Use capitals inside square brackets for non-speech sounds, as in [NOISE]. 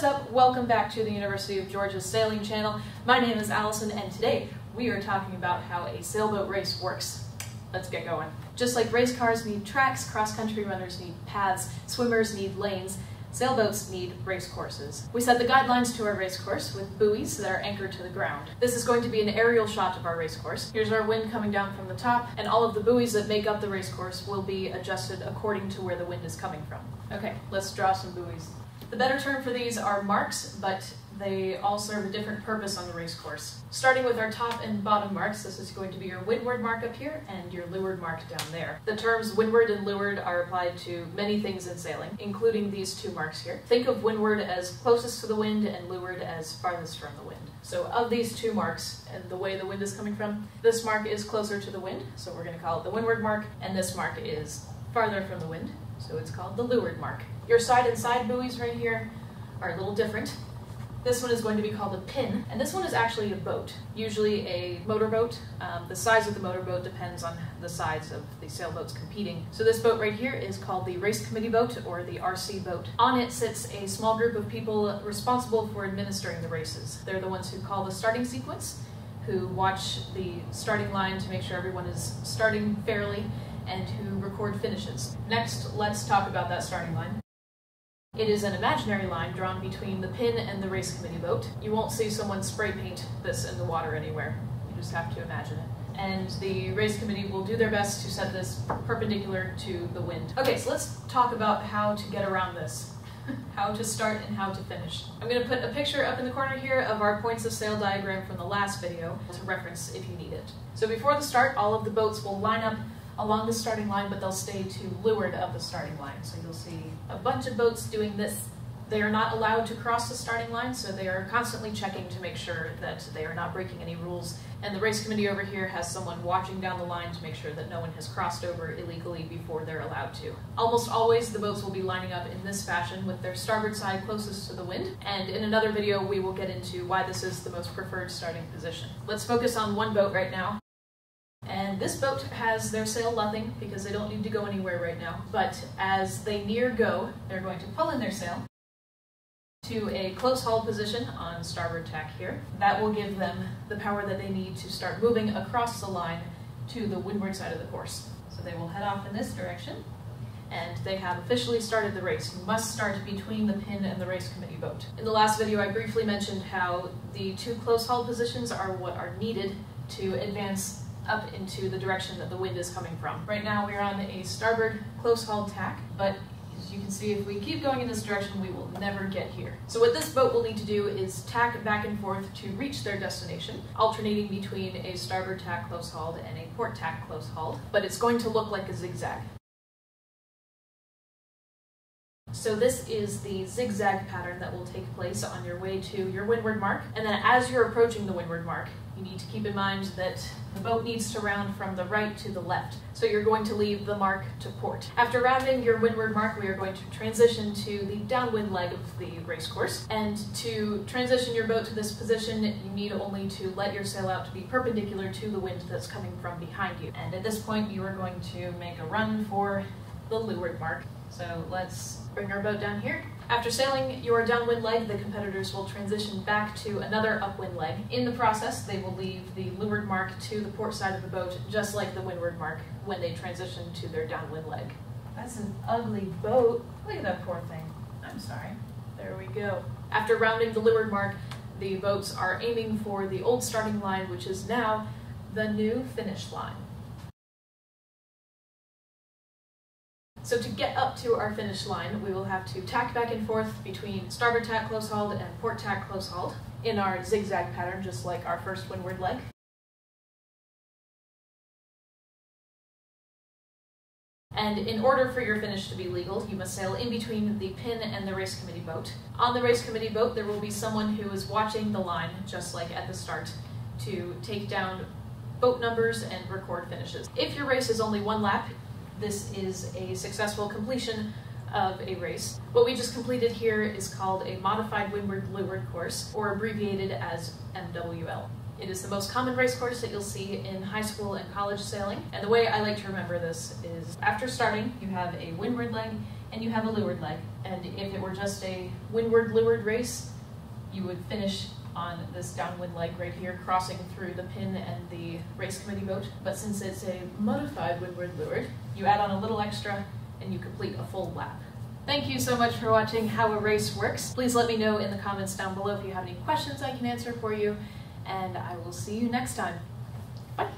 What's up? Welcome back to the University of Georgia Sailing Channel. My name is Allison and today we are talking about how a sailboat race works. Let's get going. Just like race cars need tracks, cross-country runners need paths, swimmers need lanes, Sailboats need race courses. We set the guidelines to our race course with buoys that are anchored to the ground. This is going to be an aerial shot of our race course. Here's our wind coming down from the top, and all of the buoys that make up the race course will be adjusted according to where the wind is coming from. Okay, let's draw some buoys. The better term for these are marks, but they all serve a different purpose on the race course. Starting with our top and bottom marks, this is going to be your windward mark up here and your leeward mark down there. The terms windward and leeward are applied to many things in sailing, including these two marks here. Think of windward as closest to the wind and leeward as farthest from the wind. So of these two marks and the way the wind is coming from, this mark is closer to the wind, so we're going to call it the windward mark, and this mark is farther from the wind, so it's called the leeward mark. Your side and side buoys right here are a little different. This one is going to be called a pin, and this one is actually a boat, usually a motorboat. Um, the size of the motorboat depends on the size of the sailboats competing. So this boat right here is called the Race Committee Boat, or the RC boat. On it sits a small group of people responsible for administering the races. They're the ones who call the starting sequence, who watch the starting line to make sure everyone is starting fairly, and who record finishes. Next, let's talk about that starting line. It is an imaginary line drawn between the pin and the race committee boat. You won't see someone spray paint this in the water anywhere. You just have to imagine it. And the race committee will do their best to set this perpendicular to the wind. Okay, so let's talk about how to get around this. [LAUGHS] how to start and how to finish. I'm going to put a picture up in the corner here of our points of sail diagram from the last video to reference if you need it. So before the start, all of the boats will line up along the starting line, but they'll stay to leeward of the starting line. So you'll see a bunch of boats doing this. They are not allowed to cross the starting line, so they are constantly checking to make sure that they are not breaking any rules. And the race committee over here has someone watching down the line to make sure that no one has crossed over illegally before they're allowed to. Almost always the boats will be lining up in this fashion with their starboard side closest to the wind, and in another video we will get into why this is the most preferred starting position. Let's focus on one boat right now. This boat has their sail luffing because they don't need to go anywhere right now. But as they near go, they're going to pull in their sail to a close haul position on starboard tack here. That will give them the power that they need to start moving across the line to the windward side of the course. So they will head off in this direction and they have officially started the race. You must start between the pin and the race committee boat. In the last video, I briefly mentioned how the two close haul positions are what are needed to advance up into the direction that the wind is coming from. Right now we're on a starboard close hauled tack, but as you can see, if we keep going in this direction, we will never get here. So what this boat will need to do is tack back and forth to reach their destination, alternating between a starboard tack close hauled and a port tack close hauled, but it's going to look like a zigzag. So this is the zigzag pattern that will take place on your way to your windward mark. And then as you're approaching the windward mark, you need to keep in mind that the boat needs to round from the right to the left. So you're going to leave the mark to port. After rounding your windward mark, we are going to transition to the downwind leg of the race course. And to transition your boat to this position, you need only to let your sail out to be perpendicular to the wind that's coming from behind you. And at this point, you are going to make a run for the leeward mark. So let's bring our boat down here. After sailing your downwind leg, the competitors will transition back to another upwind leg. In the process, they will leave the leeward mark to the port side of the boat, just like the windward mark when they transition to their downwind leg. That's an ugly boat. Look at that poor thing. I'm sorry. There we go. After rounding the leeward mark, the boats are aiming for the old starting line, which is now the new finish line. So to get up to our finish line, we will have to tack back and forth between starboard tack close hauled and port tack close hauled in our zigzag pattern, just like our first windward leg. And in order for your finish to be legal, you must sail in between the pin and the race committee boat. On the race committee boat, there will be someone who is watching the line, just like at the start, to take down boat numbers and record finishes. If your race is only one lap, this is a successful completion of a race. What we just completed here is called a Modified Windward Leeward course, or abbreviated as MWL. It is the most common race course that you'll see in high school and college sailing. And the way I like to remember this is after starting, you have a windward leg and you have a leeward leg. And if it were just a windward leeward race, you would finish on this downwind leg right here, crossing through the pin and the race committee boat. But since it's a modified windward leeward, you add on a little extra and you complete a full lap. Thank you so much for watching How a Race Works. Please let me know in the comments down below if you have any questions I can answer for you, and I will see you next time. Bye.